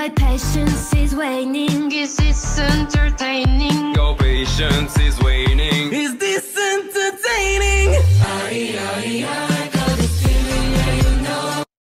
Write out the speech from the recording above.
My patience is waning. Is this entertaining? Your patience is